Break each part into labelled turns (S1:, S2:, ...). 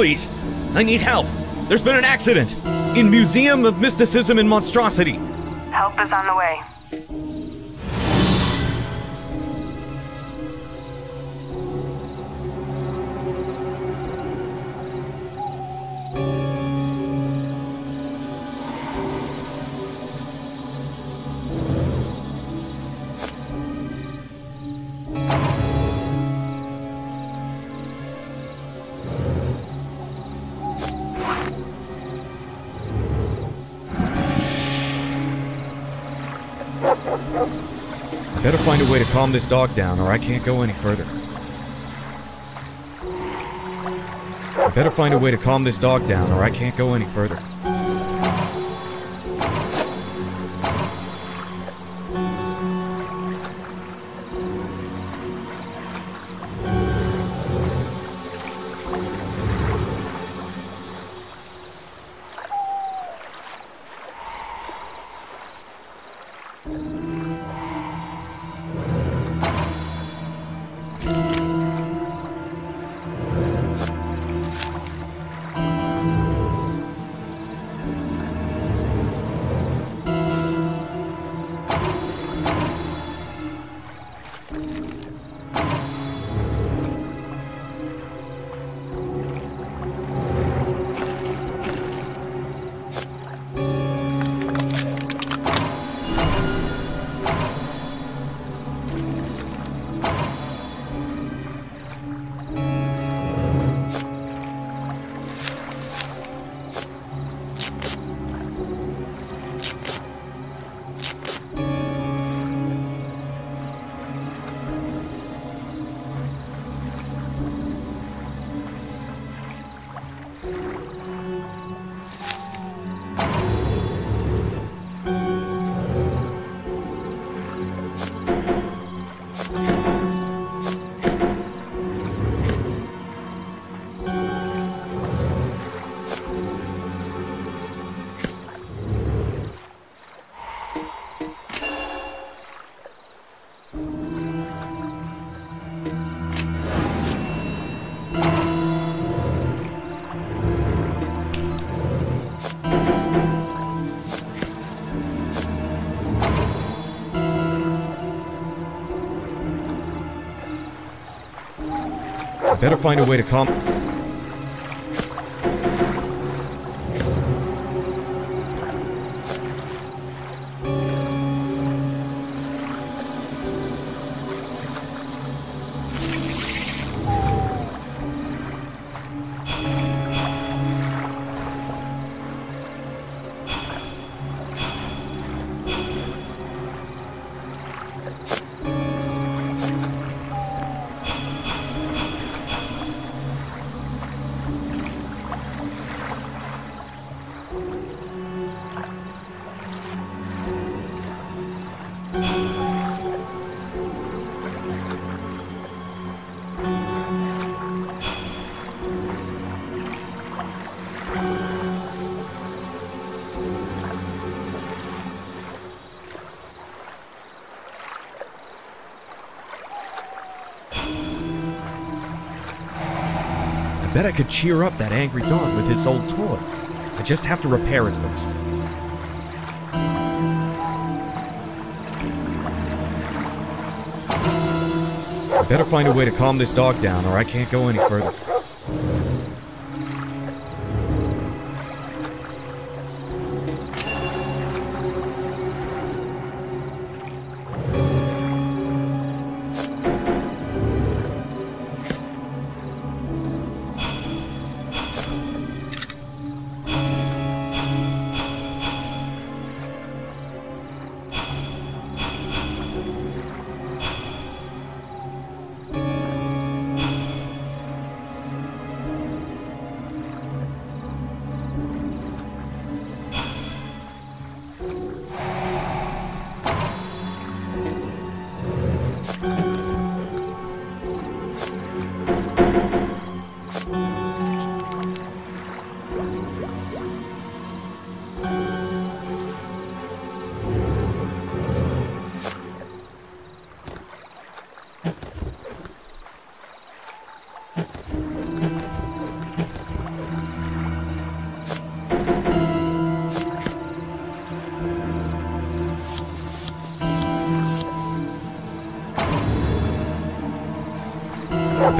S1: Please, I need help. There's been an accident in Museum of Mysticism and Monstrosity.
S2: Help is on the way.
S1: Better find a way to calm this dog down, or I can't go any further. I better find a way to calm this dog down, or I can't go any further. Better find a way to calm. I bet I could cheer up that angry dog with his old toy. I just have to repair it first. I better find a way to calm this dog down, or I can't go any further.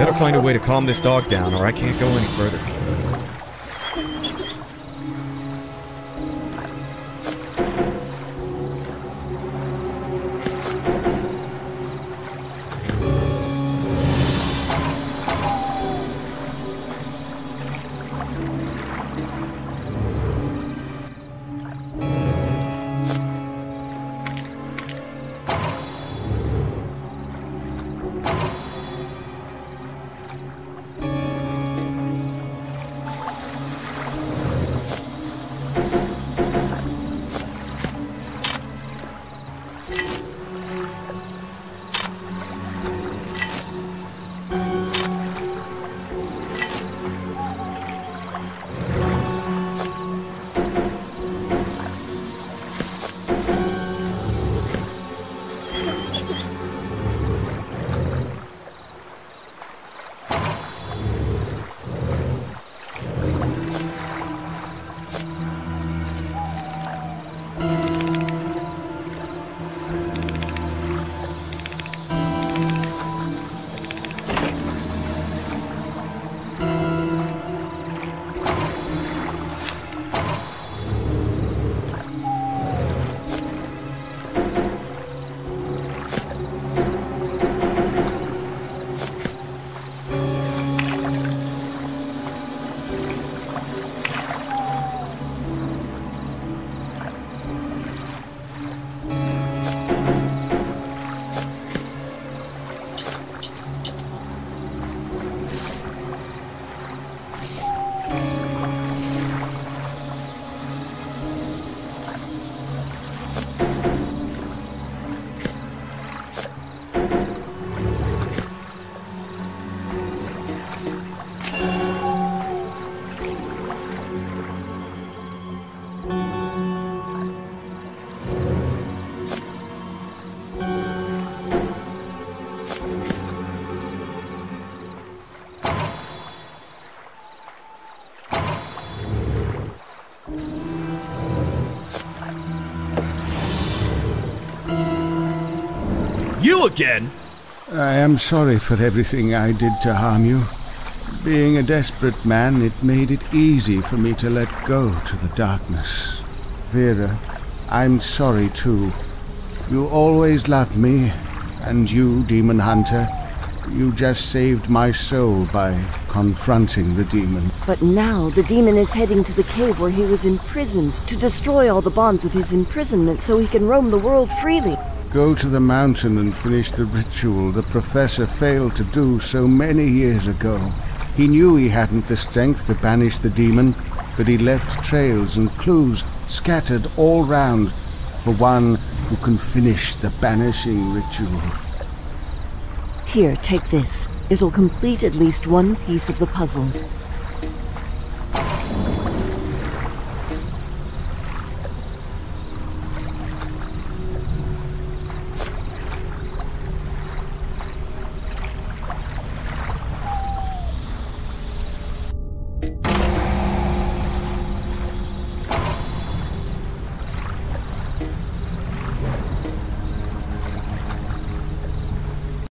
S1: Better find a way to calm this dog down, or I can't go any further. You again?
S3: I am sorry for everything I did to harm you. Being a desperate man, it made it easy for me to let go to the darkness. Vera, I'm sorry too. You always loved me, and you, Demon Hunter, you just saved my soul by confronting the demon.
S4: But now the demon is heading to the cave where he was imprisoned to destroy all the bonds of his imprisonment so he can roam the world freely.
S3: Go to the mountain and finish the ritual the professor failed to do so many years ago. He knew he hadn't the strength to banish the demon, but he left trails and clues scattered all round for one who can finish the banishing ritual.
S4: Here, take this. It'll complete at least one piece of the puzzle.